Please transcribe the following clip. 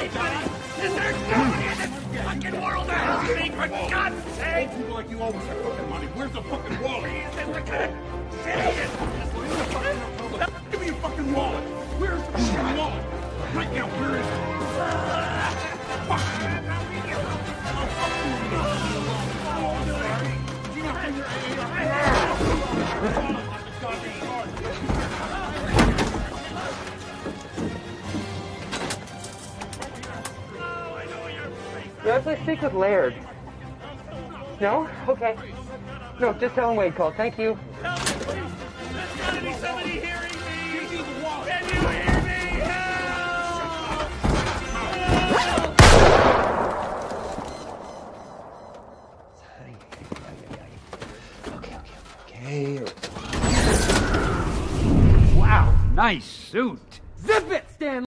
Is there nobody in this fucking world to help me, for God's sake? People like you always have fucking money. Where's the fucking wallet? What kind of city is this? Give me your fucking wallet. Where's the fucking wallet? Right now, where is it? Fuck you. Oh, fuck you. Oh, sorry. Do you not have your AA? Do I please speak with Laird? No? Okay. No, just tell him Wade called. Thank you. Help me, please. There's gotta be somebody hearing me. Can you hear me? Help! Help! Okay, okay, okay. Wow, nice suit.